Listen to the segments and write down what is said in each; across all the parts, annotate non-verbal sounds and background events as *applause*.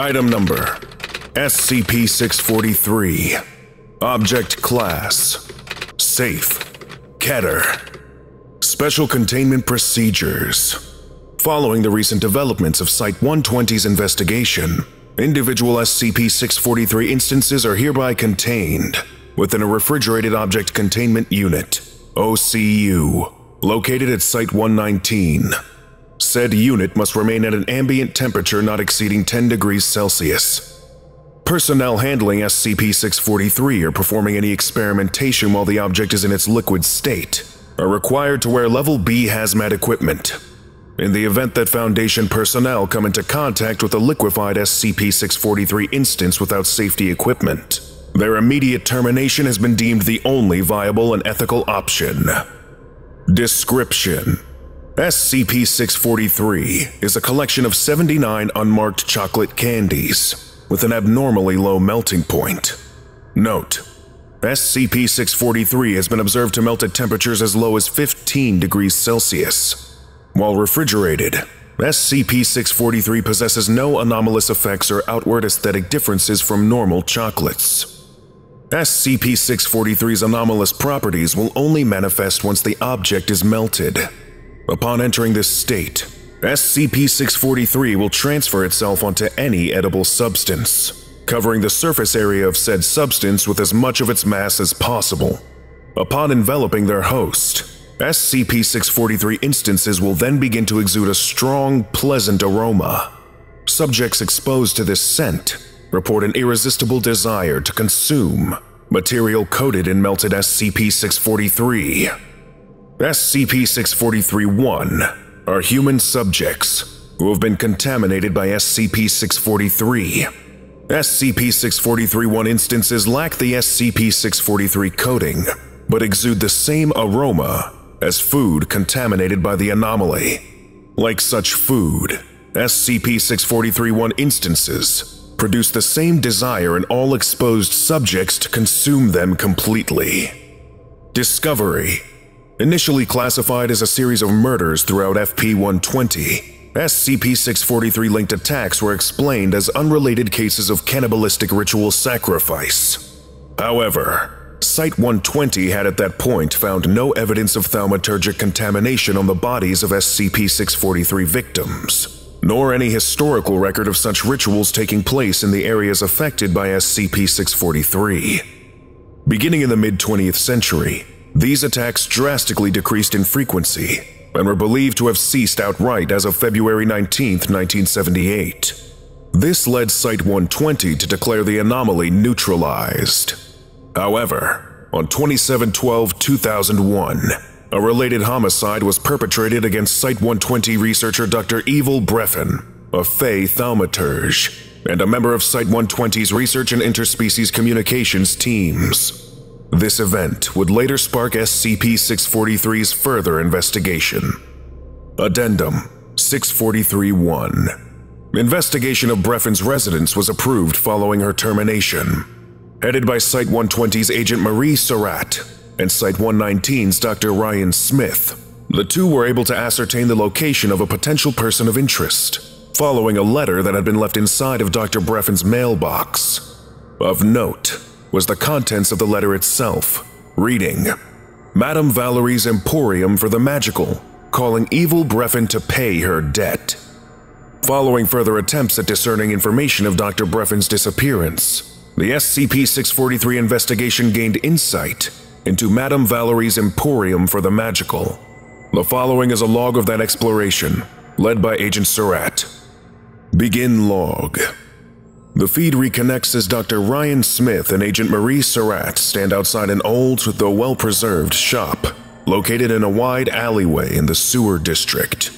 Item number SCP 643. Object Class Safe. Keter. Special Containment Procedures. Following the recent developments of Site 120's investigation, individual SCP 643 instances are hereby contained within a Refrigerated Object Containment Unit, OCU, located at Site 119. Said unit must remain at an ambient temperature not exceeding 10 degrees Celsius. Personnel handling SCP 643 or performing any experimentation while the object is in its liquid state are required to wear Level B hazmat equipment. In the event that Foundation personnel come into contact with a liquefied SCP 643 instance without safety equipment, their immediate termination has been deemed the only viable and ethical option. Description SCP 643 is a collection of 79 unmarked chocolate candies with an abnormally low melting point. Note SCP 643 has been observed to melt at temperatures as low as 15 degrees Celsius. While refrigerated, SCP 643 possesses no anomalous effects or outward aesthetic differences from normal chocolates. SCP 643's anomalous properties will only manifest once the object is melted. Upon entering this state, SCP-643 will transfer itself onto any edible substance, covering the surface area of said substance with as much of its mass as possible. Upon enveloping their host, SCP-643 instances will then begin to exude a strong, pleasant aroma. Subjects exposed to this scent report an irresistible desire to consume material coated in melted SCP-643. SCP-643-1 are human subjects who have been contaminated by SCP-643. SCP-643-1 instances lack the SCP-643 coating, but exude the same aroma as food contaminated by the anomaly. Like such food, SCP-643-1 instances produce the same desire in all exposed subjects to consume them completely. Discovery Initially classified as a series of murders throughout FP-120, SCP-643 linked attacks were explained as unrelated cases of cannibalistic ritual sacrifice. However, Site 120 had at that point found no evidence of thaumaturgic contamination on the bodies of SCP-643 victims, nor any historical record of such rituals taking place in the areas affected by SCP-643. Beginning in the mid-20th century, these attacks drastically decreased in frequency and were believed to have ceased outright as of February 19, 1978. This led Site 120 to declare the anomaly neutralized. However, on 27 12 2001, a related homicide was perpetrated against Site 120 researcher Dr. Evil Breffen, a Fey thaumaturge, and a member of Site 120's research and interspecies communications teams. This event would later spark SCP 643's further investigation. Addendum 643 1 Investigation of Breffen's residence was approved following her termination headed by Site 120's Agent Marie Surratt and Site 119's Dr. Ryan Smith. The two were able to ascertain the location of a potential person of interest, following a letter that had been left inside of Dr. Breffen's mailbox. Of note was the contents of the letter itself, reading, Madame Valerie's Emporium for the Magical, calling Evil Breffin to pay her debt. Following further attempts at discerning information of Dr. Breffin's disappearance, the SCP-643 investigation gained insight into Madame Valerie's Emporium for the Magical. The following is a log of that exploration, led by Agent Surratt. Begin log. The feed reconnects as Dr. Ryan Smith and Agent Marie Surratt stand outside an old, though well-preserved shop, located in a wide alleyway in the sewer district.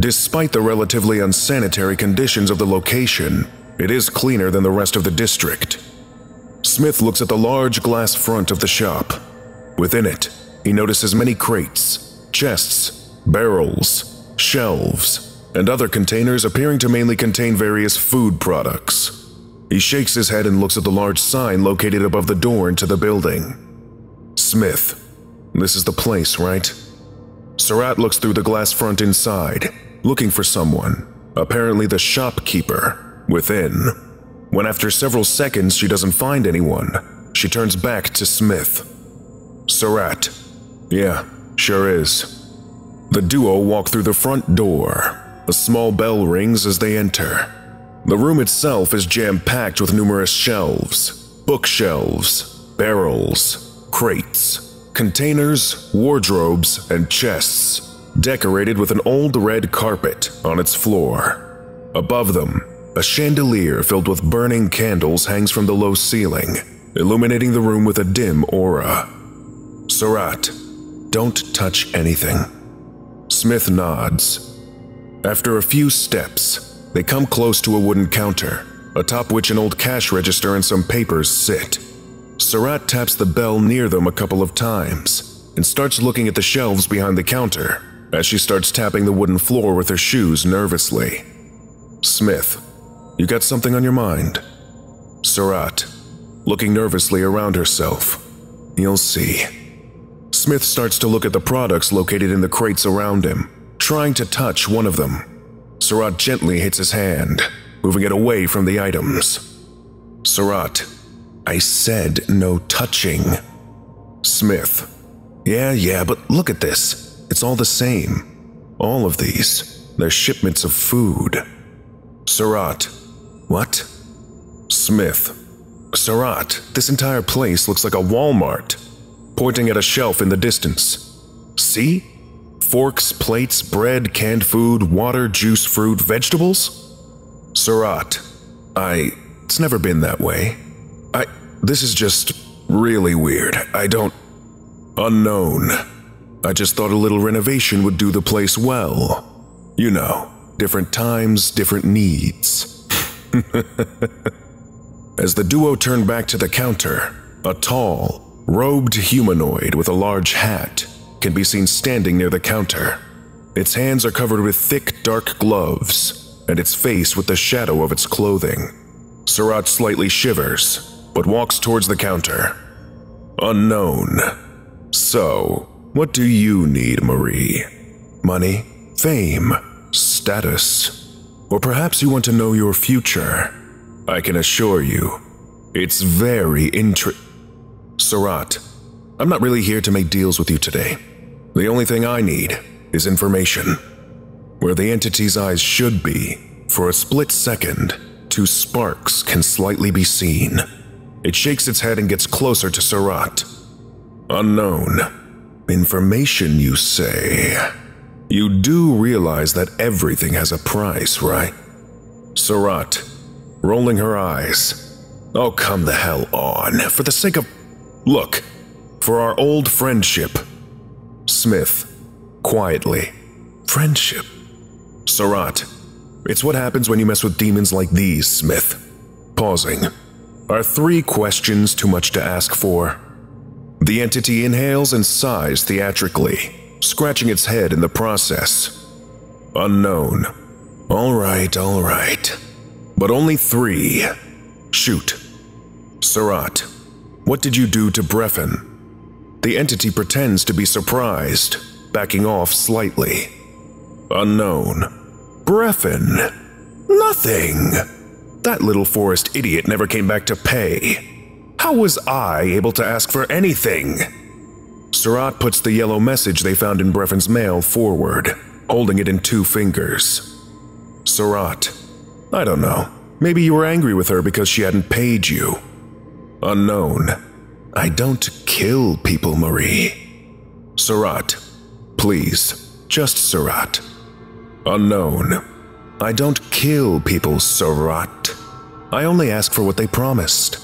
Despite the relatively unsanitary conditions of the location, it is cleaner than the rest of the district. Smith looks at the large glass front of the shop. Within it, he notices many crates, chests, barrels, shelves, and other containers appearing to mainly contain various food products. He shakes his head and looks at the large sign located above the door into the building. Smith, this is the place, right? Surratt looks through the glass front inside, looking for someone, apparently the shopkeeper. within. When after several seconds she doesn't find anyone, she turns back to Smith. Surratt. Yeah, sure is. The duo walk through the front door. A small bell rings as they enter. The room itself is jam packed with numerous shelves, bookshelves, barrels, crates, containers, wardrobes, and chests, decorated with an old red carpet on its floor. Above them, a chandelier filled with burning candles hangs from the low ceiling, illuminating the room with a dim aura. Surratt, don't touch anything. Smith nods. After a few steps, they come close to a wooden counter, atop which an old cash register and some papers sit. Surratt taps the bell near them a couple of times and starts looking at the shelves behind the counter as she starts tapping the wooden floor with her shoes nervously. Smith, you got something on your mind? Surratt, looking nervously around herself. You'll see. Smith starts to look at the products located in the crates around him, trying to touch one of them. Surratt gently hits his hand, moving it away from the items. Surratt, I said no touching. Smith, yeah, yeah, but look at this. It's all the same. All of these, they're shipments of food. Surratt, what? Smith, Surratt, this entire place looks like a Walmart, pointing at a shelf in the distance. See? Forks, plates, bread, canned food, water, juice, fruit, vegetables? Surratt, I. It's never been that way. I. This is just really weird. I don't. Unknown. I just thought a little renovation would do the place well. You know, different times, different needs. *laughs* As the duo turned back to the counter, a tall, robed humanoid with a large hat can be seen standing near the counter. Its hands are covered with thick, dark gloves, and its face with the shadow of its clothing. Surratt slightly shivers, but walks towards the counter. Unknown. So, what do you need, Marie? Money? Fame? Status? Or perhaps you want to know your future? I can assure you, it's very intri- Surratt, I'm not really here to make deals with you today. The only thing I need is information. Where the entity's eyes should be, for a split second, two sparks can slightly be seen. It shakes its head and gets closer to Surratt. Unknown. Information, you say? You do realize that everything has a price, right? Surratt, rolling her eyes. Oh, come the hell on. For the sake of. Look, for our old friendship. Smith, quietly. Friendship. Surratt, it's what happens when you mess with demons like these, Smith. Pausing. Are three questions too much to ask for? The entity inhales and sighs theatrically, scratching its head in the process. Unknown. All right, all right. But only three. Shoot. Surratt, what did you do to Breffen? The entity pretends to be surprised, backing off slightly. Unknown. Breffin. Nothing. That little forest idiot never came back to pay. How was I able to ask for anything? Surratt puts the yellow message they found in Breffin's mail forward, holding it in two fingers. Surratt, I don't know. Maybe you were angry with her because she hadn't paid you. Unknown. I don't kill people, Marie. Surratt, please, just Surratt. Unknown. I don't kill people, Surratt. I only ask for what they promised.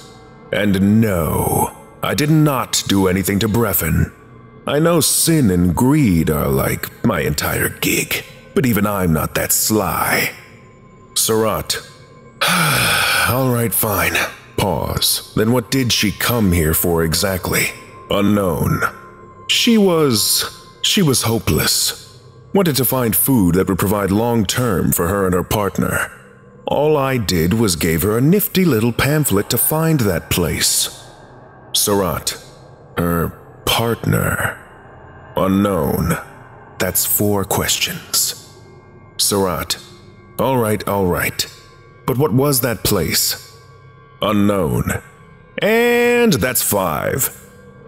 And no, I did not do anything to Breffen. I know sin and greed are like my entire gig, but even I'm not that sly. Surratt. *sighs* All right, fine. Pause. Then what did she come here for exactly? Unknown. She was. she was hopeless. Wanted to find food that would provide long term for her and her partner. All I did was gave her a nifty little pamphlet to find that place. Surratt, her partner. Unknown. That's four questions. Surratt, all right, all right. But what was that place? Unknown. And that's five.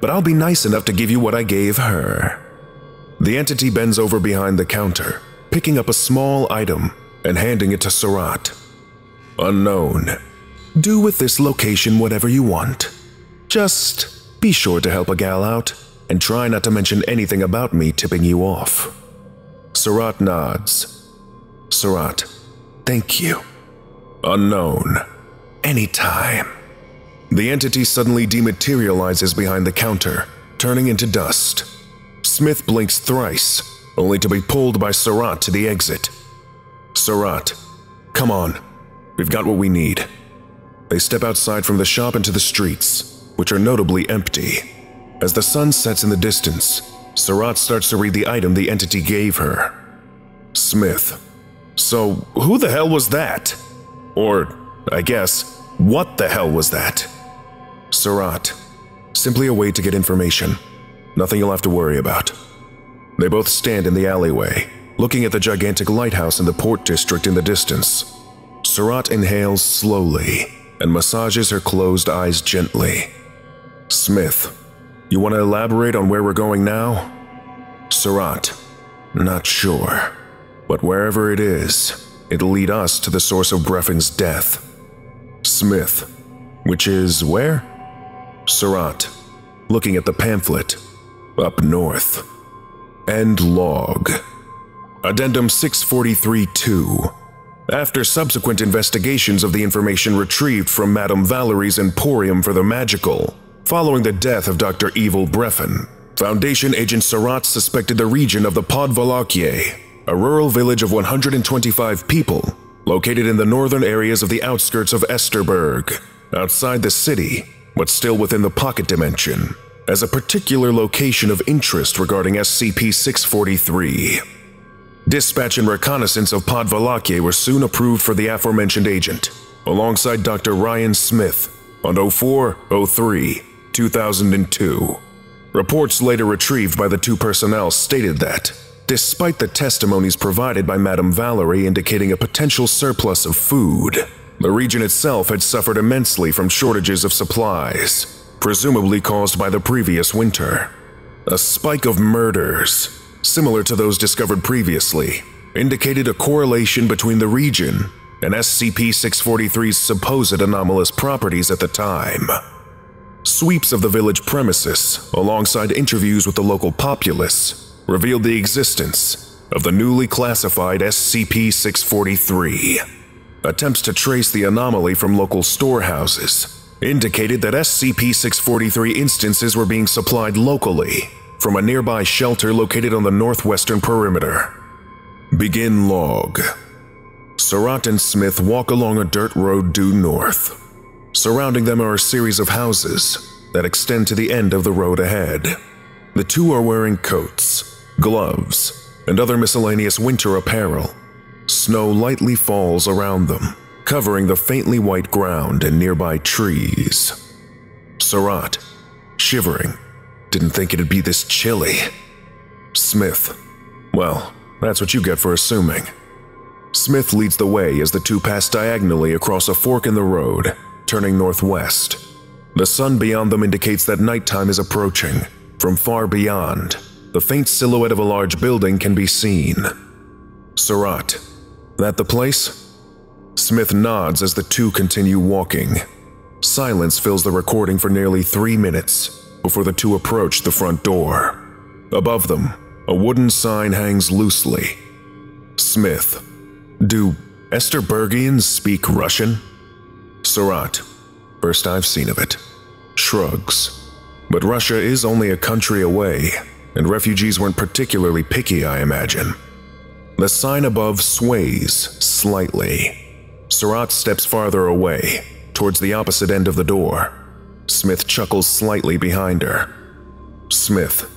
But I'll be nice enough to give you what I gave her. The entity bends over behind the counter, picking up a small item and handing it to Surat. Unknown. Do with this location whatever you want. Just be sure to help a gal out and try not to mention anything about me tipping you off. Surat nods. Surat, thank you. Unknown. Anytime. The entity suddenly dematerializes behind the counter, turning into dust. Smith blinks thrice, only to be pulled by Surat to the exit. Surat, come on. We've got what we need. They step outside from the shop into the streets, which are notably empty. As the sun sets in the distance, Surat starts to read the item the entity gave her. Smith. So, who the hell was that? Or, I guess, what the hell was that? Surat. Simply a way to get information. Nothing you'll have to worry about. They both stand in the alleyway, looking at the gigantic lighthouse in the port district in the distance. Surat inhales slowly and massages her closed eyes gently. Smith, you want to elaborate on where we're going now? Surat, not sure. But wherever it is, it'll lead us to the source of Breffen's death. Smith, which is where? Surat, looking at the pamphlet, up north. End log. Addendum 643 2. After subsequent investigations of the information retrieved from Madame Valerie's Emporium for the Magical, following the death of Dr. Evil Breffin, Foundation agent Surat suspected the region of the Podvalakye, a rural village of 125 people, located in the northern areas of the outskirts of Esterberg, outside the city, but still within the pocket dimension, as a particular location of interest regarding SCP-643. Dispatch and reconnaissance of Podvalakye were soon approved for the aforementioned agent, alongside Dr. Ryan Smith, on 0403 2002. Reports later retrieved by the two personnel stated that, despite the testimonies provided by Madame Valerie indicating a potential surplus of food, the region itself had suffered immensely from shortages of supplies, presumably caused by the previous winter. A spike of murders, similar to those discovered previously, indicated a correlation between the region and SCP-643's supposed anomalous properties at the time. Sweeps of the village premises, alongside interviews with the local populace, revealed the existence of the newly classified SCP-643. Attempts to trace the anomaly from local storehouses indicated that SCP-643 instances were being supplied locally from a nearby shelter located on the northwestern perimeter. Begin log. Surat and Smith walk along a dirt road due north. Surrounding them are a series of houses that extend to the end of the road ahead. The two are wearing coats, gloves, and other miscellaneous winter apparel. Snow lightly falls around them, covering the faintly white ground and nearby trees. Surat, shivering, didn't think it'd be this chilly. Smith, well, that's what you get for assuming. Smith leads the way as the two pass diagonally across a fork in the road, turning northwest. The sun beyond them indicates that nighttime is approaching. From far beyond, the faint silhouette of a large building can be seen. Surat, that the place? Smith nods as the two continue walking. Silence fills the recording for nearly three minutes before the two approach the front door. Above them, a wooden sign hangs loosely. Smith. Do Esterbergians speak Russian? Surat. First I've seen of it. Shrugs. But Russia is only a country away, and refugees weren't particularly picky, I imagine. The sign above sways slightly. Surat steps farther away, towards the opposite end of the door. Smith chuckles slightly behind her. Smith,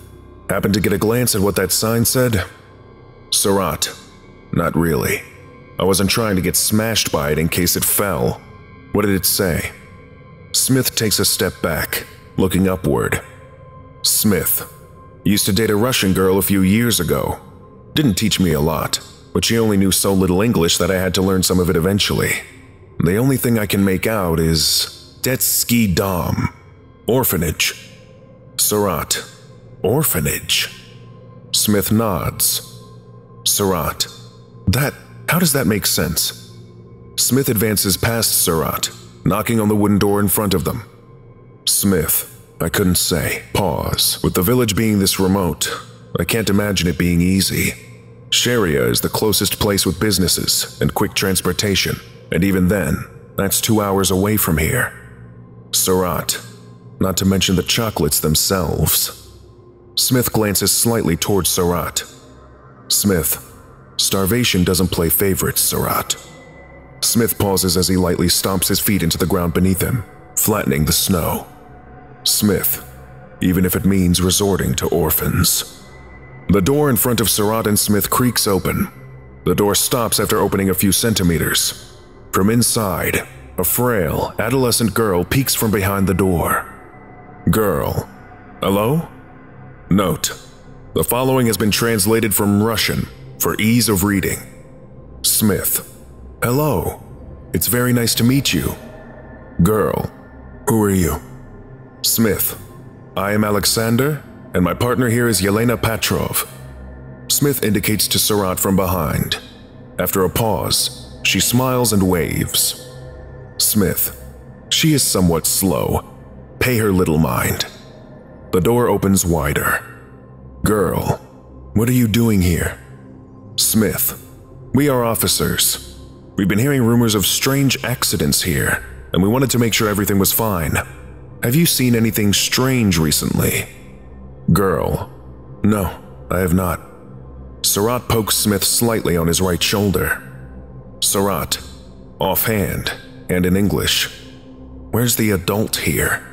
happened to get a glance at what that sign said? Surat, not really. I wasn't trying to get smashed by it in case it fell. What did it say? Smith takes a step back, looking upward. Smith. Used to date a Russian girl a few years ago. Didn't teach me a lot, but she only knew so little English that I had to learn some of it eventually. The only thing I can make out is Detski Dom, orphanage. Surat, orphanage. Smith nods. Surat, that, how does that make sense? Smith advances past Surat, knocking on the wooden door in front of them. Smith, I couldn't say. Pause. With the village being this remote, I can't imagine it being easy. Sharia is the closest place with businesses and quick transportation, and even then, that's two hours away from here. Surat, not to mention the chocolates themselves. Smith glances slightly towards Surat. Smith, starvation doesn't play favorites, Surat. Smith pauses as he lightly stomps his feet into the ground beneath him, flattening the snow. Smith, even if it means resorting to orphans. The door in front of Surat and Smith creaks open. The door stops after opening a few centimeters. From inside, a frail, adolescent girl peeks from behind the door. Girl. Hello? Note. The following has been translated from Russian for ease of reading. Smith. Hello. It's very nice to meet you. Girl. Who are you? Smith. I am Alexander, and my partner here is Yelena Patrov. Smith indicates to Surat from behind. After a pause, she smiles and waves. Smith. She is somewhat slow. Pay her little mind. The door opens wider. Girl, what are you doing here? Smith. We are officers. We've been hearing rumors of strange accidents here, and we wanted to make sure everything was fine. Have you seen anything strange recently? Girl. No, I have not. Surat pokes Smith slightly on his right shoulder. Surat, offhand, and in English. Where's the adult here?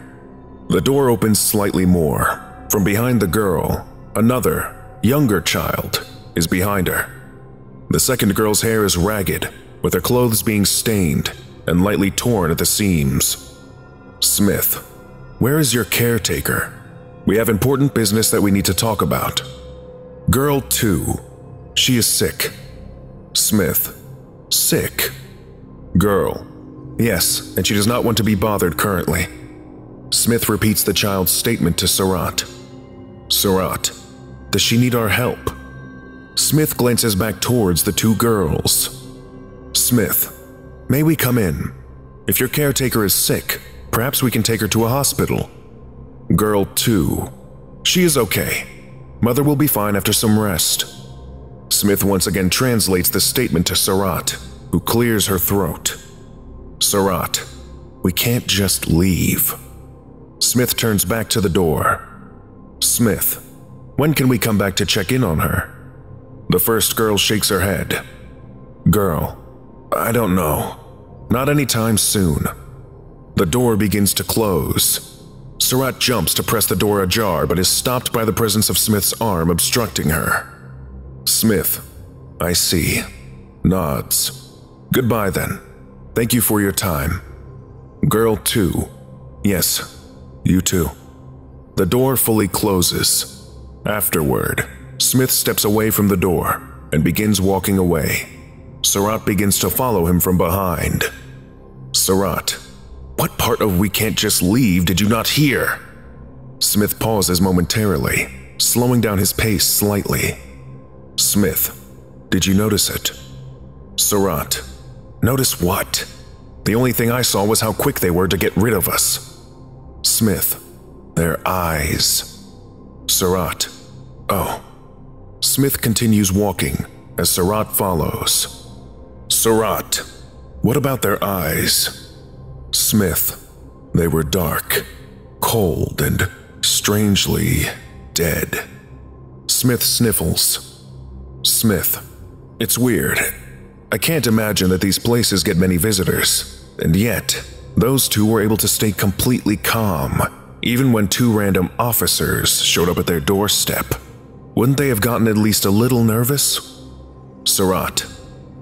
The door opens slightly more. From behind the girl, another, younger child is behind her. The second girl's hair is ragged, with her clothes being stained and lightly torn at the seams. Smith, where is your caretaker? We have important business that we need to talk about. Girl 2. She is sick. Smith. Sick. Girl. Yes, and she does not want to be bothered currently. Smith repeats the child's statement to Surat. Surat. Does she need our help? Smith glances back towards the two girls. Smith. May we come in? If your caretaker is sick, perhaps we can take her to a hospital. Girl 2. She is okay. Mother will be fine after some rest. Smith once again translates the statement to Surat, who clears her throat. Surat, we can't just leave. Smith turns back to the door. Smith, when can we come back to check in on her? The first girl shakes her head. Girl, I don't know. Not anytime soon. The door begins to close. Surat jumps to press the door ajar but is stopped by the presence of Smith's arm obstructing her. Smith, I see. Nods. Goodbye then. Thank you for your time. Girl 2. Yes, you too. The door fully closes. Afterward, Smith steps away from the door and begins walking away. Surat begins to follow him from behind. Surat, what part of we can't just leave did you not hear? Smith pauses momentarily, slowing down his pace slightly. Smith, did you notice it? Surat, notice what? The only thing I saw was how quick they were to get rid of us. Smith, their eyes. Surat, oh. Smith continues walking as Surat follows. Surat, what about their eyes? Smith. They were dark, cold, and strangely dead. Smith sniffles. Smith. It's weird. I can't imagine that these places get many visitors, and yet, those two were able to stay completely calm, even when two random officers showed up at their doorstep. Wouldn't they have gotten at least a little nervous? Surat.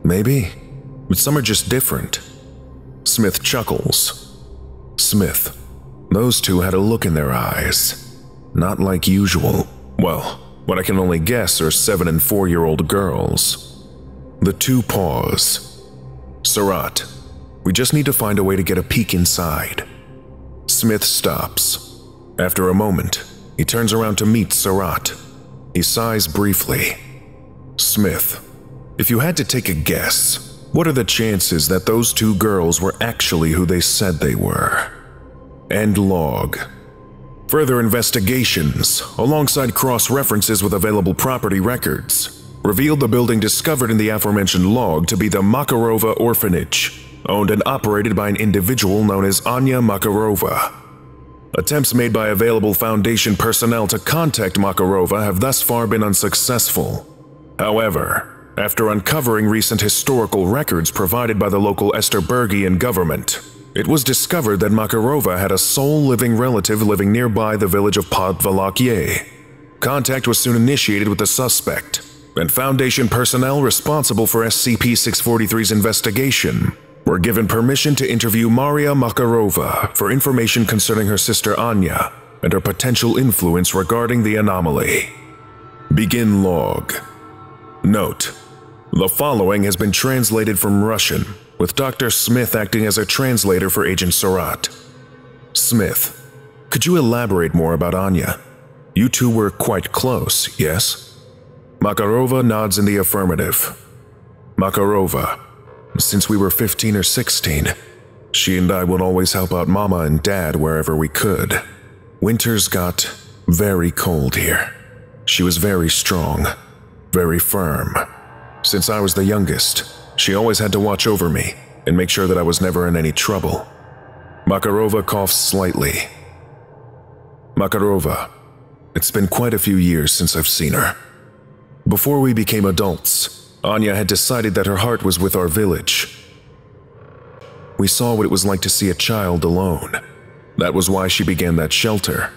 Maybe. But some are just different. Smith chuckles. Smith. Those two had a look in their eyes. Not like usual. Well, what I can only guess are seven and four year old girls. The two pause. Surat. We just need to find a way to get a peek inside. Smith stops. After a moment, he turns around to meet Surratt. He sighs briefly. Smith, if you had to take a guess, what are the chances that those two girls were actually who they said they were? End log. Further investigations, alongside cross references with available property records, revealed the building discovered in the aforementioned log to be the Makarova Orphanage, owned and operated by an individual known as Anya Makarova. Attempts made by available Foundation personnel to contact Makarova have thus far been unsuccessful. However, after uncovering recent historical records provided by the local Esterbergian government, it was discovered that Makarova had a sole living relative living nearby the village of Podvalakye. Contact was soon initiated with the suspect, and Foundation personnel responsible for SCP-643's investigation were given permission to interview Maria Makarova for information concerning her sister Anya and her potential influence regarding the anomaly. Begin log. Note: The following has been translated from Russian, with Dr. Smith acting as a translator for Agent Surratt. Smith, could you elaborate more about Anya? You two were quite close, yes? Makarova nods in the affirmative. Makarova, since we were 15 or 16, she and I would always help out Mama and Dad wherever we could. Winters got very cold here. She was very strong, very firm. Since I was the youngest, she always had to watch over me and make sure that I was never in any trouble. Makarova coughs slightly. Makarova, it's been quite a few years since I've seen her. Before we became adults, Anya had decided that her heart was with our village. We saw what it was like to see a child alone. That was why she began that shelter.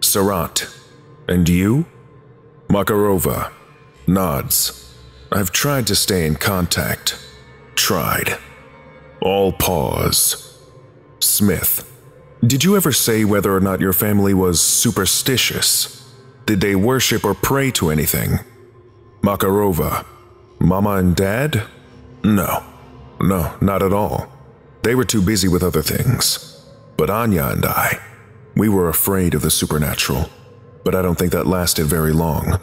Surratt. And you? Makarova. Nods. I've tried to stay in contact. Tried. All pause. Smith. Did you ever say whether or not your family was superstitious? Did they worship or pray to anything? Makarova. Mama and Dad? No. No, not at all. They were too busy with other things. But Anya and I, we were afraid of the supernatural. But I don't think that lasted very long.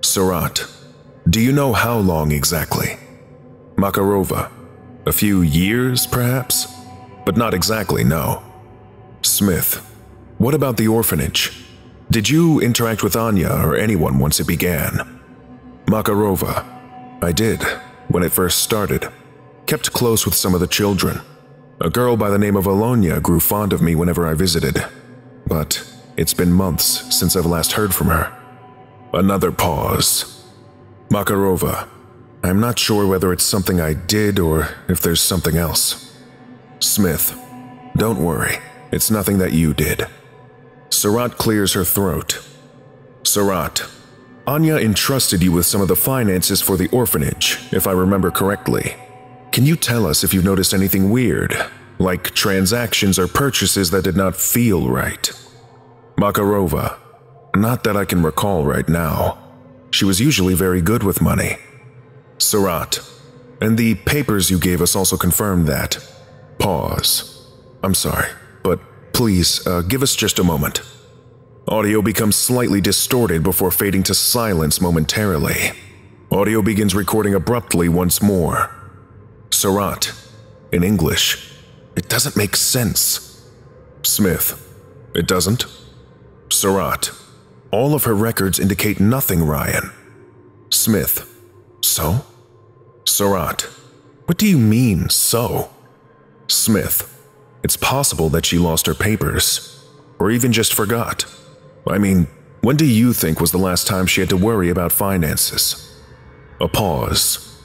Surratt, do you know how long exactly? Makarova, a few years perhaps? But not exactly, no. Smith, what about the orphanage? Did you interact with Anya or anyone once it began? Makarova, I did, when it first started. Kept close with some of the children. A girl by the name of Alyona grew fond of me whenever I visited. But it's been months since I've last heard from her. Another pause. Makarova, I'm not sure whether it's something I did or if there's something else. Smith, don't worry, it's nothing that you did. Surratt clears her throat. Surratt, Anya entrusted you with some of the finances for the orphanage, if I remember correctly. Can you tell us if you've noticed anything weird, like transactions or purchases that did not feel right? Makarova, not that I can recall right now. She was usually very good with money. Surratt, and the papers you gave us also confirmed that. Pause. I'm sorry, but please uh, give us just a moment. Audio becomes slightly distorted before fading to silence momentarily. Audio begins recording abruptly once more. Surratt, in English. It doesn't make sense. Smith, it doesn't. Surratt, all of her records indicate nothing, Ryan. Smith. So? Surratt. What do you mean, so? Smith. It's possible that she lost her papers. Or even just forgot. I mean, when do you think was the last time she had to worry about finances? A pause.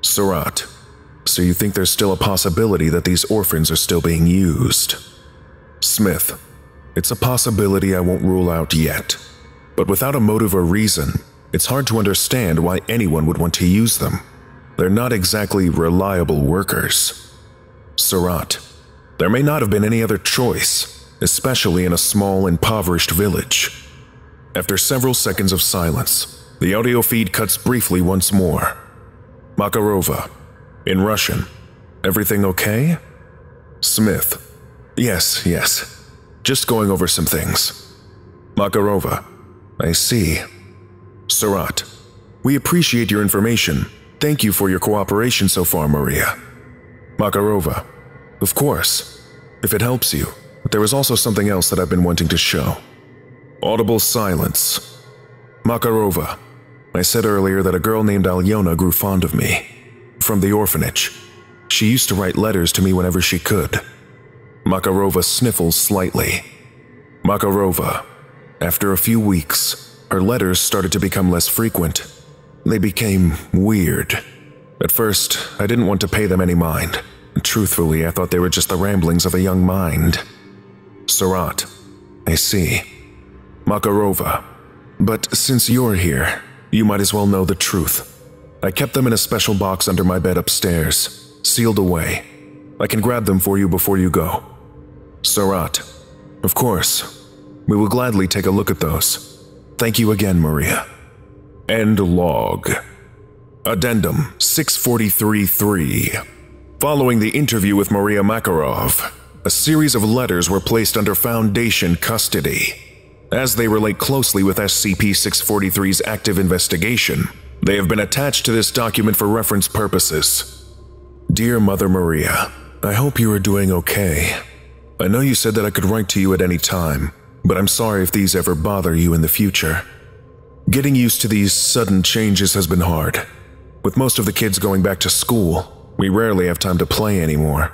Surratt. So you think there's still a possibility that these orphans are still being used? Smith. It's a possibility I won't rule out yet. But without a motive or reason, it's hard to understand why anyone would want to use them. They're not exactly reliable workers. Surratt, there may not have been any other choice, especially in a small, impoverished village. After several seconds of silence, the audio feed cuts briefly once more. Makarova, in Russian. Everything okay? Smith. Yes, yes. Just going over some things. Makarova. I see. Surratt. We appreciate your information. Thank you for your cooperation so far, Maria. Makarova. Of course. If it helps you. But there is also something else that I've been wanting to show. Audible silence. Makarova. I said earlier that a girl named Alyona grew fond of me. From the orphanage. She used to write letters to me whenever she could. Makarova sniffles slightly. Makarova. After a few weeks, her letters started to become less frequent. They became weird. At first, I didn't want to pay them any mind. Truthfully, I thought they were just the ramblings of a young mind. Surratt. I see. Makarova. But since you're here, you might as well know the truth. I kept them in a special box under my bed upstairs, sealed away. I can grab them for you before you go. Surratt. Of course. We will gladly take a look at those. Thank you again, Maria. End log. Addendum 643-3. Following the interview with Maria Makarov, a series of letters were placed under Foundation custody. As they relate closely with SCP-643's active investigation, they have been attached to this document for reference purposes. Dear Mother Maria, I hope you are doing okay. I know you said that I could write to you at any time, but I'm sorry if these ever bother you in the future. Getting used to these sudden changes has been hard. With most of the kids going back to school, we rarely have time to play anymore.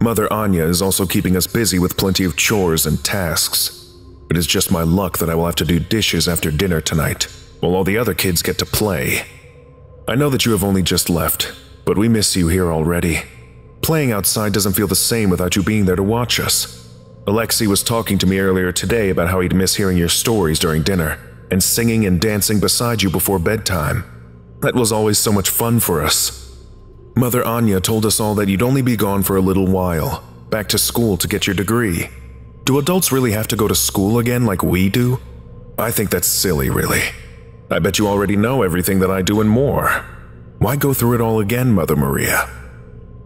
Mother Anya is also keeping us busy with plenty of chores and tasks. It is just my luck that I will have to do dishes after dinner tonight, while all the other kids get to play. I know that you have only just left, but we miss you here already. Playing outside doesn't feel the same without you being there to watch us. Alexei was talking to me earlier today about how he'd miss hearing your stories during dinner, and singing and dancing beside you before bedtime. That was always so much fun for us. Mother Anya told us all that you'd only be gone for a little while, back to school to get your degree. Do adults really have to go to school again like we do? I think that's silly, really. I bet you already know everything that I do and more. Why go through it all again, Mother Maria?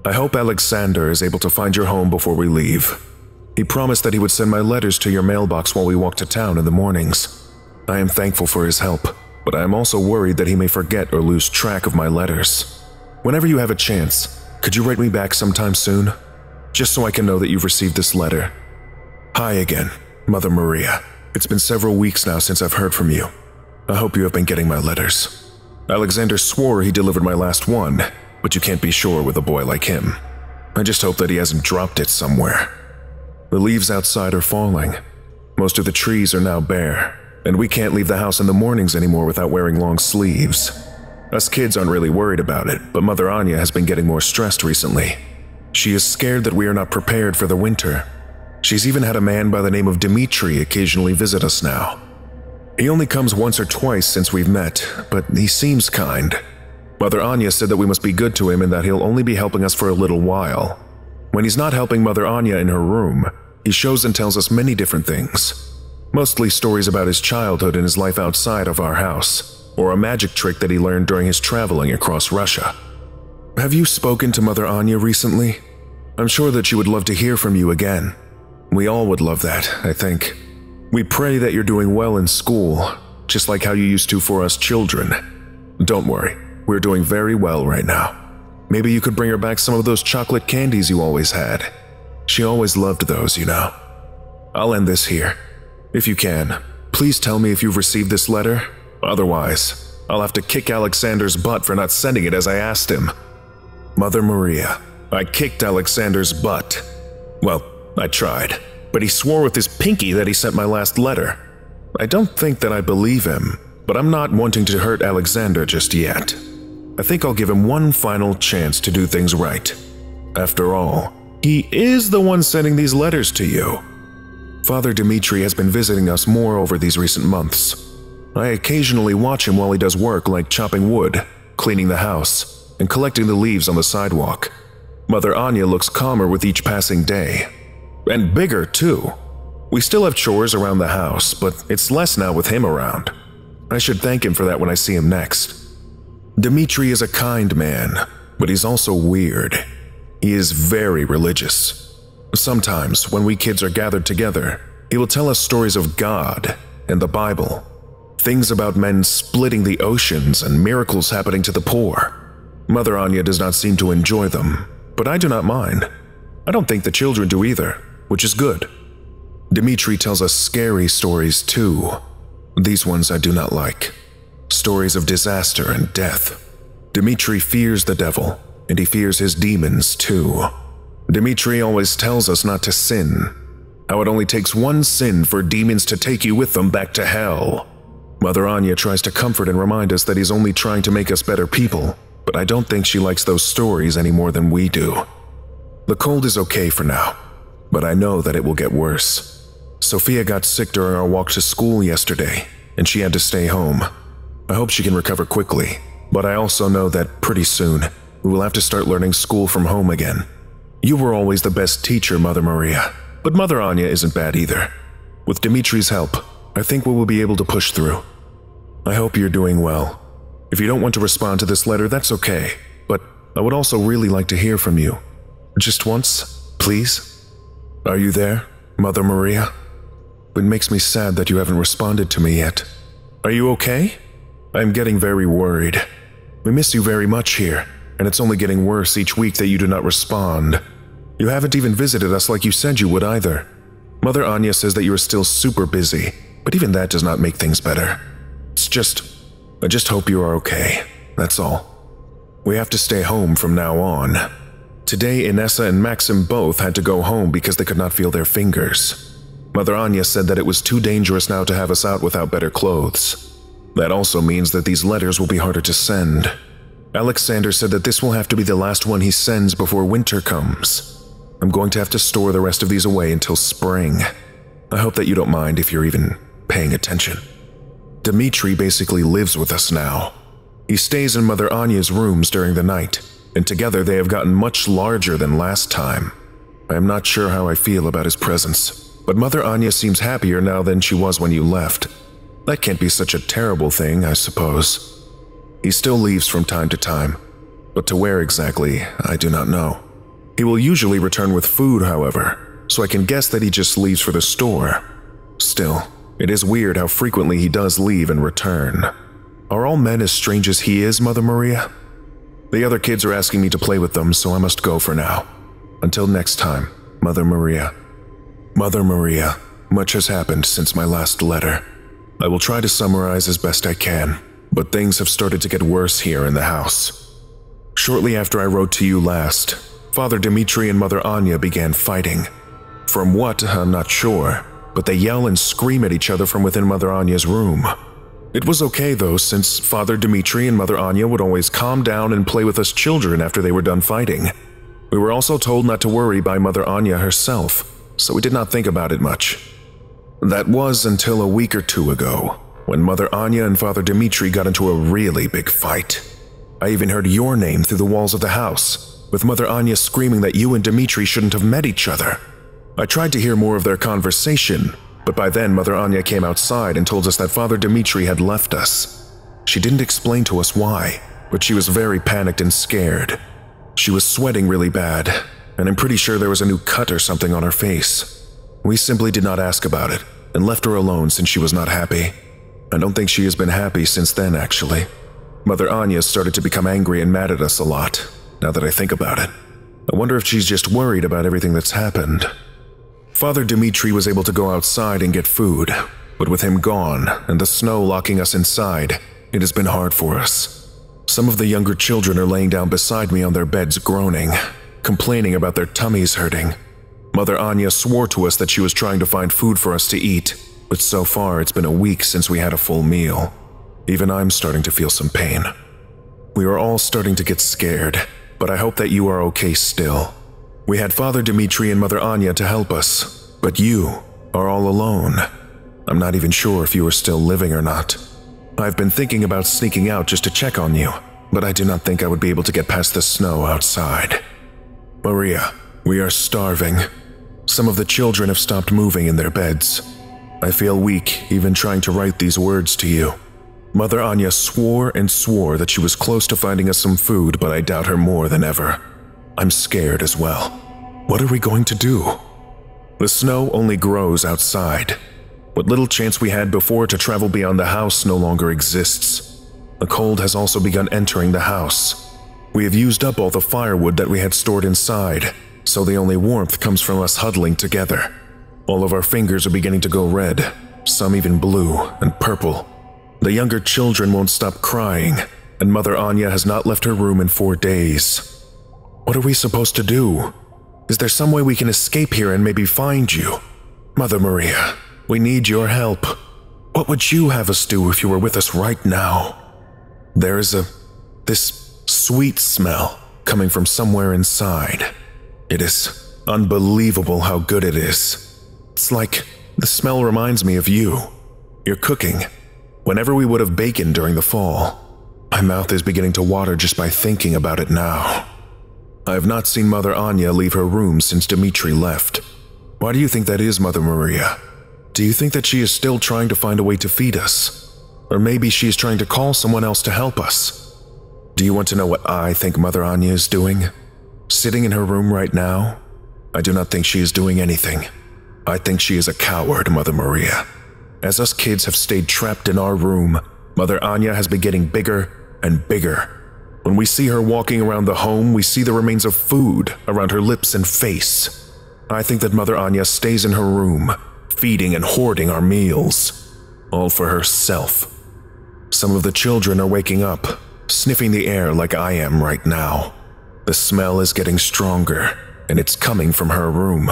I hope Alexander is able to find your home before we leave. He promised that he would send my letters to your mailbox while we walk to town in the mornings. I am thankful for his help, but I am also worried that he may forget or lose track of my letters. Whenever you have a chance, could you write me back sometime soon? Just so I can know that you've received this letter. Hi again, Mother Maria. It's been several weeks now since I've heard from you. I hope you have been getting my letters. Alexander swore he delivered my last one, but you can't be sure with a boy like him. I just hope that he hasn't dropped it somewhere. The leaves outside are falling. Most of the trees are now bare, and we can't leave the house in the mornings anymore without wearing long sleeves. Us kids aren't really worried about it, but Mother Anya has been getting more stressed recently. She is scared that we are not prepared for the winter. She's even had a man by the name of Dimitri occasionally visit us now. He only comes once or twice since we've met, but he seems kind. Mother Anya said that we must be good to him and that he'll only be helping us for a little while. When he's not helping Mother Anya in her room, he shows and tells us many different things. Mostly stories about his childhood and his life outside of our house, or a magic trick that he learned during his traveling across Russia. Have you spoken to Mother Anya recently? I'm sure that she would love to hear from you again. We all would love that, I think. We pray that you're doing well in school, just like how you used to for us children. Don't worry, we're doing very well right now. Maybe you could bring her back some of those chocolate candies you always had. She always loved those, you know. I'll end this here. If you can, please tell me if you've received this letter. Otherwise, I'll have to kick Alexander's butt for not sending it as I asked him. Mother Maria, I kicked Alexander's butt. Well, I tried, but he swore with his pinky that he sent my last letter. I don't think that I believe him, but I'm not wanting to hurt Alexander just yet. I think I'll give him one final chance to do things right. After all, he is the one sending these letters to you. Father Dimitri has been visiting us more over these recent months. I occasionally watch him while he does work like chopping wood, cleaning the house, and collecting the leaves on the sidewalk. Mother Anya looks calmer with each passing day. And bigger, too. We still have chores around the house, but it's less now with him around. I should thank him for that when I see him next. Dimitri is a kind man, but he's also weird. He is very religious. Sometimes, when we kids are gathered together, he will tell us stories of God and the Bible, things about men splitting the oceans and miracles happening to the poor. Mother Anya does not seem to enjoy them, but I do not mind. I don't think the children do either, which is good. Dimitri tells us scary stories too. These ones I do not like. Stories of disaster and death. Dimitri fears the devil, and he fears his demons too. Dimitri always tells us not to sin, how it only takes one sin for demons to take you with them back to hell. Mother Anya tries to comfort and remind us that he's only trying to make us better people, but I don't think she likes those stories any more than we do. The cold is okay for now, but I know that it will get worse. Sophia got sick during our walk to school yesterday, and she had to stay home. I hope she can recover quickly, but I also know that pretty soon we will have to start learning school from home again. You were always the best teacher, Mother Maria, but Mother Anya isn't bad either. With Dimitri's help, I think we will be able to push through. I hope you're doing well. If you don't want to respond to this letter, that's okay, but I would also really like to hear from you. Just once, please? Are you there, Mother Maria? It makes me sad that you haven't responded to me yet. Are you okay? I'm getting very worried. We miss you very much here, and it's only getting worse each week that you do not respond. You haven't even visited us like you said you would either. Mother Anya says that you are still super busy, but even that does not make things better. It's just, I just hope you are okay. That's all. We have to stay home from now on. Today, Inessa and Maxim both had to go home because they could not feel their fingers. Mother Anya said that it was too dangerous now to have us out without better clothes. That also means that these letters will be harder to send. Alexander said that this will have to be the last one he sends before winter comes. I'm going to have to store the rest of these away until spring. I hope that you don't mind if you're even paying attention. Dimitri basically lives with us now. He stays in Mother Anya's rooms during the night, and together they have gotten much larger than last time. I am not sure how I feel about his presence, but Mother Anya seems happier now than she was when you left. That can't be such a terrible thing, I suppose. He still leaves from time to time, but to where exactly, I do not know. He will usually return with food, however, so I can guess that he just leaves for the store. Still, it is weird how frequently he does leave and return. Are all men as strange as he is, Mother Maria? The other kids are asking me to play with them, so I must go for now. Until next time, Mother Maria. Mother Maria, much has happened since my last letter. I will try to summarize as best I can, but things have started to get worse here in the house. Shortly after I wrote to you last, Father Dimitri and Mother Anya began fighting. From what, I'm not sure, but they yell and scream at each other from within Mother Anya's room. It was okay though, since Father Dimitri and Mother Anya would always calm down and play with us children after they were done fighting. We were also told not to worry by Mother Anya herself, so we did not think about it much. That was until a week or two ago, when Mother Anya and Father Dimitri got into a really big fight. I even heard your name through the walls of the house, with Mother Anya screaming that you and Dimitri shouldn't have met each other. I tried to hear more of their conversation, but by then Mother Anya came outside and told us that Father Dimitri had left us. She didn't explain to us why, but she was very panicked and scared. She was sweating really bad, and I'm pretty sure there was a new cut or something on her face. We simply did not ask about it and left her alone since she was not happy. I don't think she has been happy since then, actually. Mother Anya started to become angry and mad at us a lot, now that I think about it. I wonder if she's just worried about everything that's happened. Father Dimitri was able to go outside and get food, but with him gone and the snow locking us inside, it has been hard for us. Some of the younger children are laying down beside me on their beds groaning, complaining about their tummies hurting Mother Anya swore to us that she was trying to find food for us to eat, but so far it's been a week since we had a full meal. Even I'm starting to feel some pain. We are all starting to get scared, but I hope that you are okay still. We had Father Dimitri and Mother Anya to help us, but you are all alone. I'm not even sure if you are still living or not. I've been thinking about sneaking out just to check on you, but I do not think I would be able to get past the snow outside. Maria, we are starving. Some of the children have stopped moving in their beds. I feel weak even trying to write these words to you. Mother Anya swore and swore that she was close to finding us some food, but I doubt her more than ever. I'm scared as well. What are we going to do? The snow only grows outside. What little chance we had before to travel beyond the house no longer exists. The cold has also begun entering the house. We have used up all the firewood that we had stored inside, so the only warmth comes from us huddling together. All of our fingers are beginning to go red, some even blue and purple. The younger children won't stop crying, and Mother Anya has not left her room in four days. What are we supposed to do? Is there some way we can escape here and maybe find you? Mother Maria, we need your help. What would you have us do if you were with us right now? There is a. this sweet smell coming from somewhere inside. It is unbelievable how good it is. It's like the smell reminds me of you. You're cooking. Whenever we would have bacon during the fall. My mouth is beginning to water just by thinking about it now. I have not seen Mother Anya leave her room since Dimitri left. Why do you think that is, Mother Maria? Do you think that she is still trying to find a way to feed us? Or maybe she is trying to call someone else to help us? Do you want to know what I think Mother Anya is doing? Sitting in her room right now? I do not think she is doing anything. I think she is a coward, Mother Maria. As us kids have stayed trapped in our room, Mother Anya has been getting bigger and bigger. When we see her walking around the home, we see the remains of food around her lips and face. I think that Mother Anya stays in her room, feeding and hoarding our meals, all for herself. Some of the children are waking up, sniffing the air like I am right now. The smell is getting stronger, and it's coming from her room.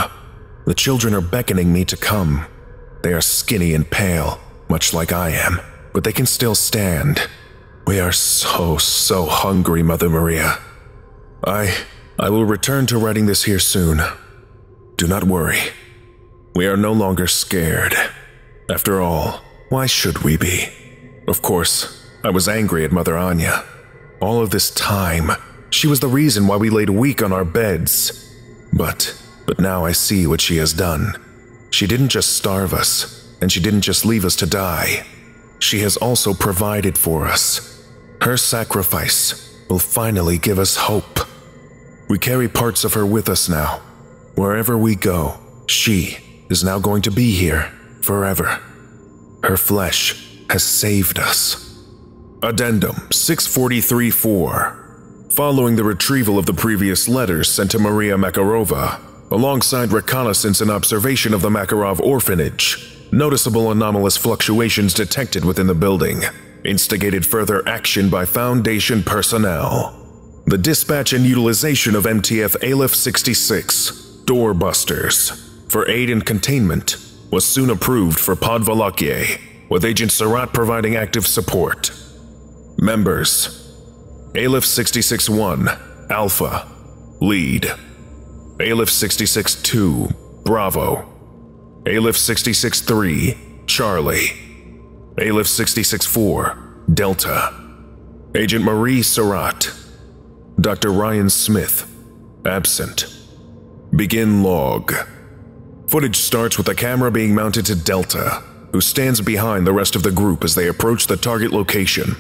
The children are beckoning me to come. They are skinny and pale, much like I am, but they can still stand. We are so, so hungry, Mother Maria. I. I will return to writing this here soon. Do not worry. We are no longer scared. After all, why should we be? Of course, I was angry at Mother Anya. All of this time, she was the reason why we laid weak on our beds. But, but now I see what she has done. She didn't just starve us, and she didn't just leave us to die. She has also provided for us. Her sacrifice will finally give us hope. We carry parts of her with us now. Wherever we go, she is now going to be here forever. Her flesh has saved us. Addendum 643-4 Following the retrieval of the previous letters sent to Maria Makarova, alongside reconnaissance and observation of the Makarov orphanage, noticeable anomalous fluctuations detected within the building instigated further action by Foundation personnel. The dispatch and utilization of MTF Aleph 66, Doorbusters, for aid and containment was soon approved for Podvalakye, with Agent Sarat providing active support. Members Aleph 66-1, Alpha, Lead. Aleph 66-2, Bravo. Aleph 66-3, Charlie. Aleph 66-4, Delta. Agent Marie Sarat. Dr. Ryan Smith, absent. Begin log. Footage starts with the camera being mounted to Delta, who stands behind the rest of the group as they approach the target location.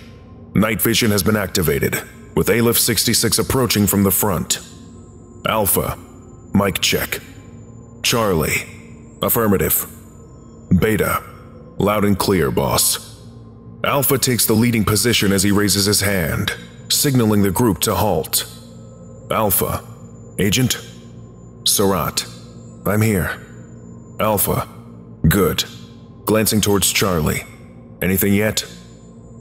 Night vision has been activated, with Aleph 66 approaching from the front. Alpha, mic check. Charlie, affirmative. Beta, loud and clear, boss. Alpha takes the leading position as he raises his hand, signaling the group to halt. Alpha, Agent? Sarat, I'm here. Alpha, good. Glancing towards Charlie. Anything yet?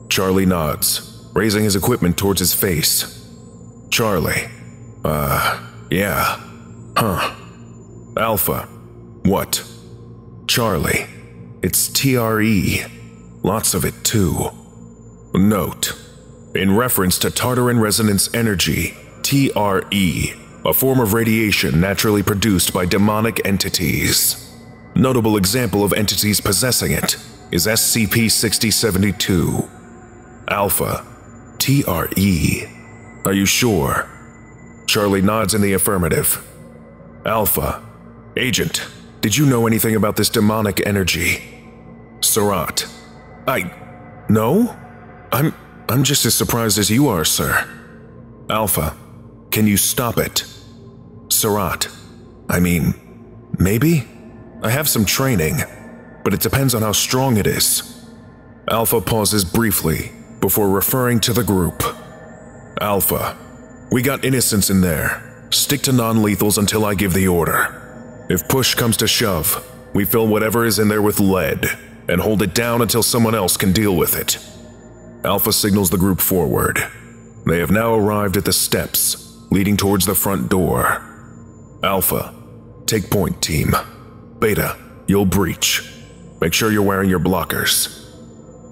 Charlie nods, raising his equipment towards his face. Charlie. Uh, yeah. Huh. Alpha. What? Charlie. It's TRE. Lots of it, too. Note. In reference to Tartarin Resonance Energy, TRE, a form of radiation naturally produced by demonic entities. Notable example of entities possessing it is SCP-6072. Alpha. TRE. Are you sure? Charlie nods in the affirmative. Alpha. Agent, did you know anything about this demonic energy? Sarat. I. No? I'm. I'm just as surprised as you are, sir. Alpha. Can you stop it? Surratt. I mean, maybe? I have some training, but it depends on how strong it is. Alpha pauses briefly before referring to the group. Alpha, we got innocents in there. Stick to non lethals until I give the order. If push comes to shove, we fill whatever is in there with lead and hold it down until someone else can deal with it. Alpha signals the group forward. They have now arrived at the steps leading towards the front door. Alpha, take point, team. Beta, you'll breach. Make sure you're wearing your blockers.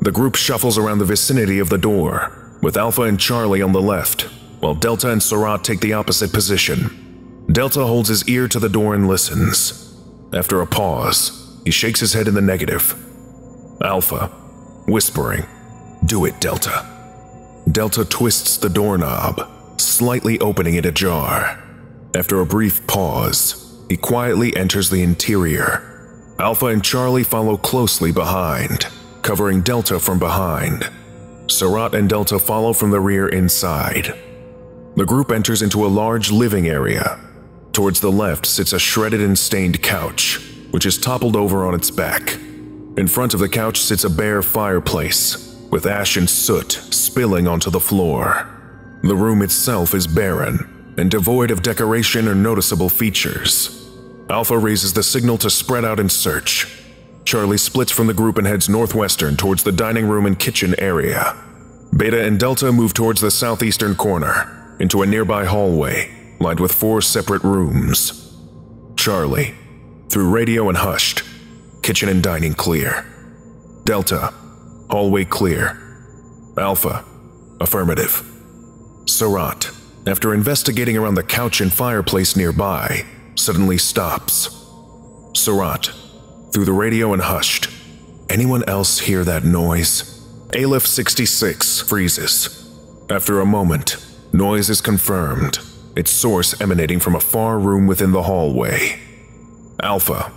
The group shuffles around the vicinity of the door, with Alpha and Charlie on the left, while Delta and Surratt take the opposite position. Delta holds his ear to the door and listens. After a pause, he shakes his head in the negative. Alpha, whispering, Do it, Delta. Delta twists the doorknob, slightly opening it ajar. After a brief pause, he quietly enters the interior. Alpha and Charlie follow closely behind, covering Delta from behind. Surratt and Delta follow from the rear inside. The group enters into a large living area. Towards the left sits a shredded and stained couch, which is toppled over on its back. In front of the couch sits a bare fireplace, with ash and soot spilling onto the floor. The room itself is barren and devoid of decoration or noticeable features. Alpha raises the signal to spread out and search. Charlie splits from the group and heads northwestern towards the dining room and kitchen area. Beta and Delta move towards the southeastern corner, into a nearby hallway lined with four separate rooms. Charlie, through radio and hushed, kitchen and dining clear. Delta, hallway clear. Alpha, affirmative. Surratt, after investigating around the couch and fireplace nearby, suddenly stops. Surratt, through the radio and hushed. Anyone else hear that noise? Aleph 66 freezes. After a moment, noise is confirmed, its source emanating from a far room within the hallway. Alpha,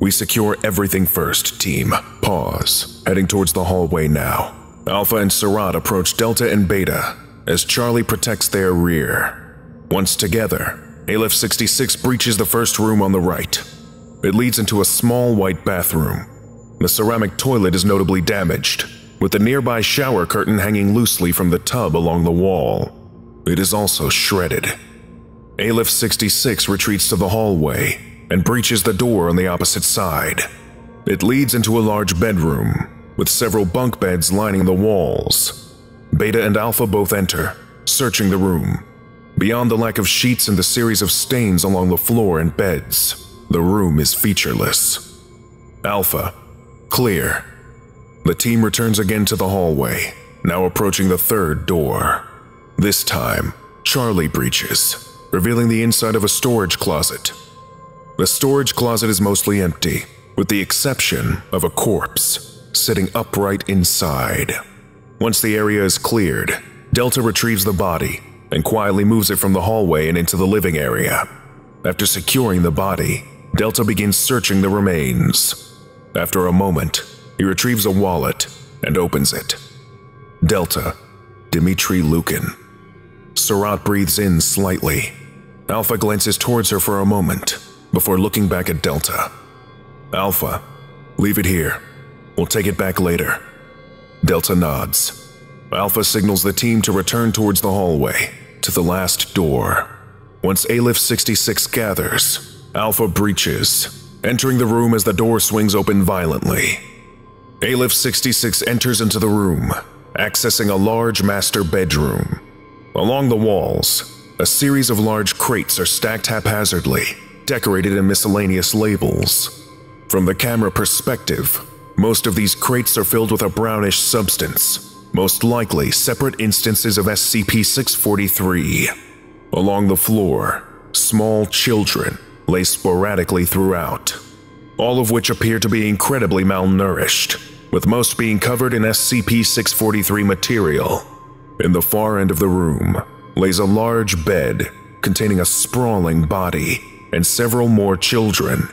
we secure everything first, team. Pause, heading towards the hallway now. Alpha and Surratt approach Delta and Beta as Charlie protects their rear. Once together, Aleph 66 breaches the first room on the right. It leads into a small white bathroom. The ceramic toilet is notably damaged, with the nearby shower curtain hanging loosely from the tub along the wall. It is also shredded. Aleph 66 retreats to the hallway and breaches the door on the opposite side. It leads into a large bedroom, with several bunk beds lining the walls. Beta and Alpha both enter, searching the room. Beyond the lack of sheets and the series of stains along the floor and beds, the room is featureless. Alpha, clear. The team returns again to the hallway, now approaching the third door. This time, Charlie breaches, revealing the inside of a storage closet. The storage closet is mostly empty, with the exception of a corpse sitting upright inside. Once the area is cleared, Delta retrieves the body and quietly moves it from the hallway and into the living area. After securing the body, Delta begins searching the remains. After a moment, he retrieves a wallet and opens it. Delta, Dimitri Lukin. Surratt breathes in slightly. Alpha glances towards her for a moment before looking back at Delta. Alpha, leave it here. We'll take it back later. Delta nods. Alpha signals the team to return towards the hallway, to the last door. Once Aleph 66 gathers, Alpha breaches, entering the room as the door swings open violently. Aleph 66 enters into the room, accessing a large master bedroom. Along the walls, a series of large crates are stacked haphazardly, decorated in miscellaneous labels. From the camera perspective, most of these crates are filled with a brownish substance, most likely separate instances of SCP-643. Along the floor, small children lay sporadically throughout, all of which appear to be incredibly malnourished, with most being covered in SCP-643 material. In the far end of the room lays a large bed containing a sprawling body and several more children.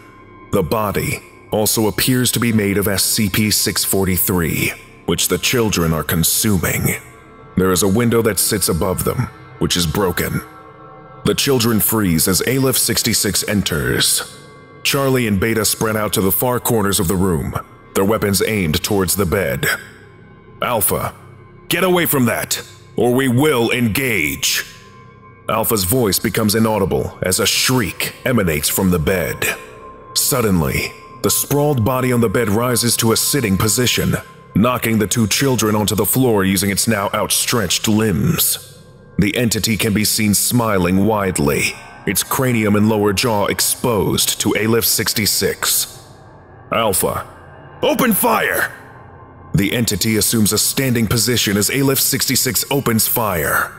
The body also appears to be made of SCP-643, which the children are consuming. There is a window that sits above them, which is broken. The children freeze as Aleph 66 enters. Charlie and Beta spread out to the far corners of the room, their weapons aimed towards the bed. Alpha, get away from that, or we will engage. Alpha's voice becomes inaudible as a shriek emanates from the bed. Suddenly, the sprawled body on the bed rises to a sitting position, knocking the two children onto the floor using its now outstretched limbs. The entity can be seen smiling widely, its cranium and lower jaw exposed to Aleph 66. Alpha, open fire! The entity assumes a standing position as Aleph 66 opens fire.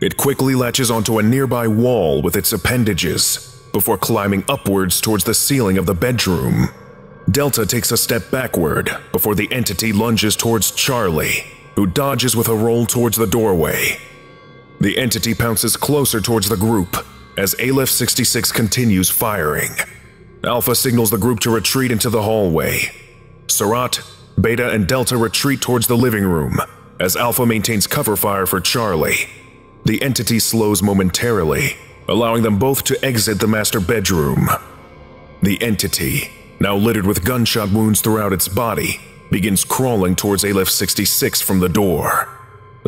It quickly latches onto a nearby wall with its appendages before climbing upwards towards the ceiling of the bedroom. Delta takes a step backward before the entity lunges towards Charlie, who dodges with a roll towards the doorway. The entity pounces closer towards the group as Aleph 66 continues firing. Alpha signals the group to retreat into the hallway. Surratt, Beta, and Delta retreat towards the living room as Alpha maintains cover fire for Charlie. The entity slows momentarily, allowing them both to exit the master bedroom. The entity, now littered with gunshot wounds throughout its body, begins crawling towards Aleph 66 from the door.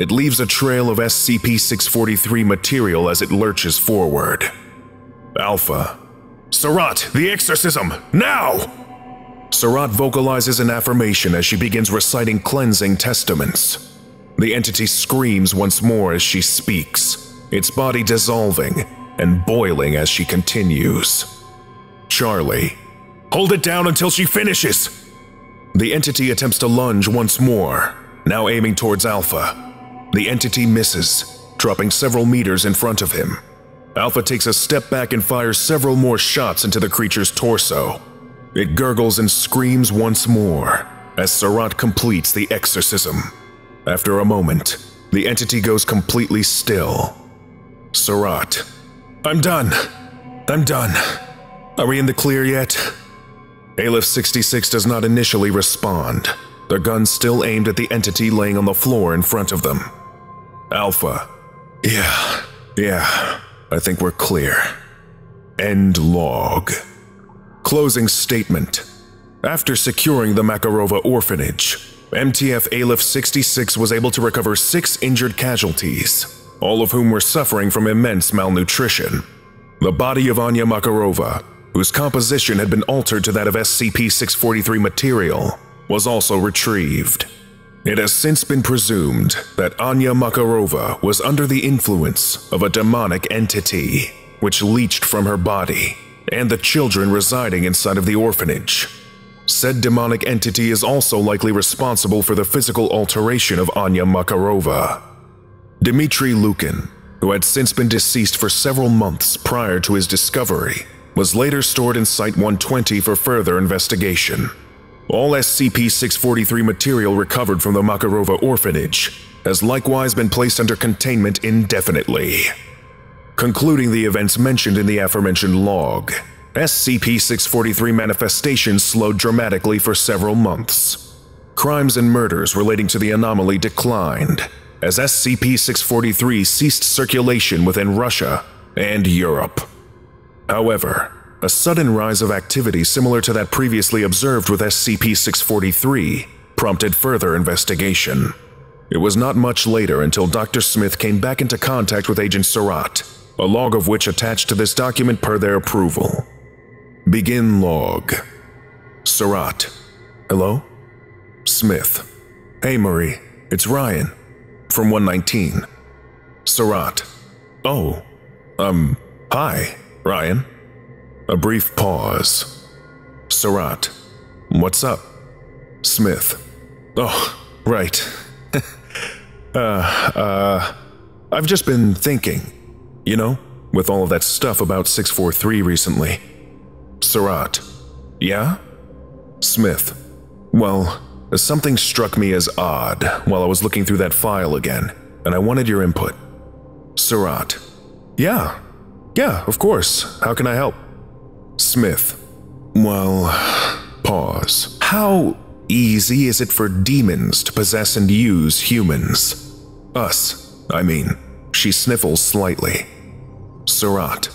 It leaves a trail of SCP-643 material as it lurches forward. Alpha. Surratt, the exorcism, now! Surratt vocalizes an affirmation as she begins reciting cleansing testaments. The entity screams once more as she speaks, its body dissolving and boiling as she continues. Charlie. Hold it down until she finishes! The entity attempts to lunge once more, now aiming towards Alpha. The entity misses, dropping several meters in front of him. Alpha takes a step back and fires several more shots into the creature's torso. It gurgles and screams once more as Surratt completes the exorcism. After a moment, the entity goes completely still. Surratt. I'm done. I'm done. Are we in the clear yet? Aleph 66 does not initially respond, their guns still aimed at the entity laying on the floor in front of them. Alpha. Yeah, yeah, I think we're clear. End log. Closing statement. After securing the Makarova orphanage, MTF Aleph 66 was able to recover six injured casualties, all of whom were suffering from immense malnutrition. The body of Anya Makarova, whose composition had been altered to that of SCP 643 material, was also retrieved. It has since been presumed that Anya Makarova was under the influence of a demonic entity, which leached from her body and the children residing inside of the orphanage. Said demonic entity is also likely responsible for the physical alteration of Anya Makarova. Dmitry Lukin, who had since been deceased for several months prior to his discovery, was later stored in Site 120 for further investigation. All SCP-643 material recovered from the Makarova orphanage has likewise been placed under containment indefinitely. Concluding the events mentioned in the aforementioned log, SCP-643 manifestations slowed dramatically for several months. Crimes and murders relating to the anomaly declined, as SCP-643 ceased circulation within Russia and Europe. However, a sudden rise of activity similar to that previously observed with SCP-643 prompted further investigation. It was not much later until Dr. Smith came back into contact with Agent Surratt, a log of which attached to this document per their approval. Begin log. Surratt. Hello? Smith. Hey, Marie. It's Ryan. From 119. Surratt. Oh. Um, hi, Ryan. A brief pause. Surratt. What's up? Smith. Oh, right. *laughs* uh, uh, I've just been thinking, you know, with all of that stuff about 643 recently. Surratt. Yeah? Smith. Well, something struck me as odd while I was looking through that file again, and I wanted your input. Surratt. Yeah. Yeah, of course. How can I help? Smith. Well, pause. How easy is it for demons to possess and use humans? Us, I mean. She sniffles slightly. Surratt.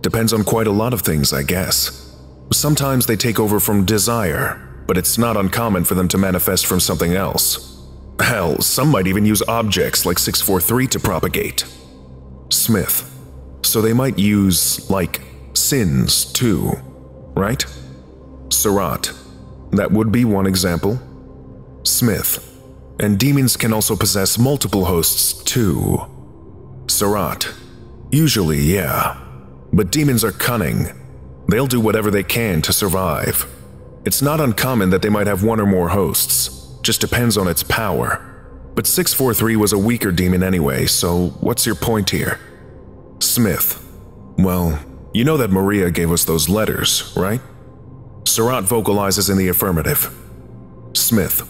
Depends on quite a lot of things, I guess. Sometimes they take over from desire, but it's not uncommon for them to manifest from something else. Hell, some might even use objects like 643 to propagate. Smith. So they might use, like, sins too, right? Surratt. That would be one example. Smith. And demons can also possess multiple hosts too. Surratt. Usually, yeah. But demons are cunning. They'll do whatever they can to survive. It's not uncommon that they might have one or more hosts, just depends on its power. But 643 was a weaker demon anyway, so what's your point here? Smith. Well, you know that Maria gave us those letters, right? Surratt vocalizes in the affirmative. Smith.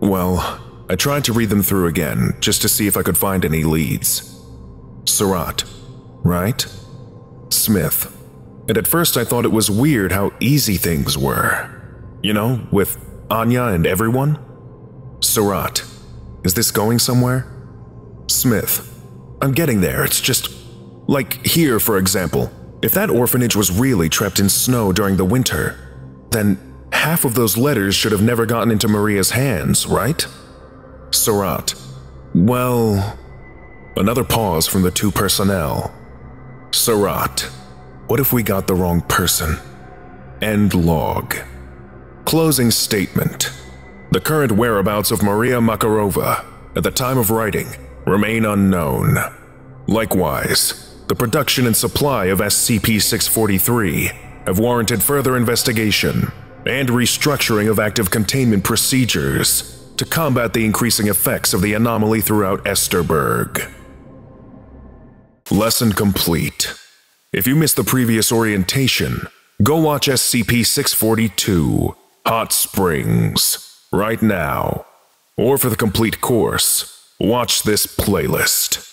Well, I tried to read them through again, just to see if I could find any leads. Surratt. Right? Smith. And at first I thought it was weird how easy things were. You know, with Anya and everyone? Surratt. Is this going somewhere? Smith. I'm getting there, it's just. Like here, for example. If that orphanage was really trapped in snow during the winter, then half of those letters should have never gotten into Maria's hands, right? Surratt. Well. Another pause from the two personnel. Surratt. What if we got the wrong person? End log. Closing statement. The current whereabouts of Maria Makarova at the time of writing remain unknown. Likewise, the production and supply of SCP-643 have warranted further investigation and restructuring of active containment procedures to combat the increasing effects of the anomaly throughout Esterberg. Lesson complete. If you missed the previous orientation, go watch SCP-642, Hot Springs, right now. Or for the complete course, watch this playlist.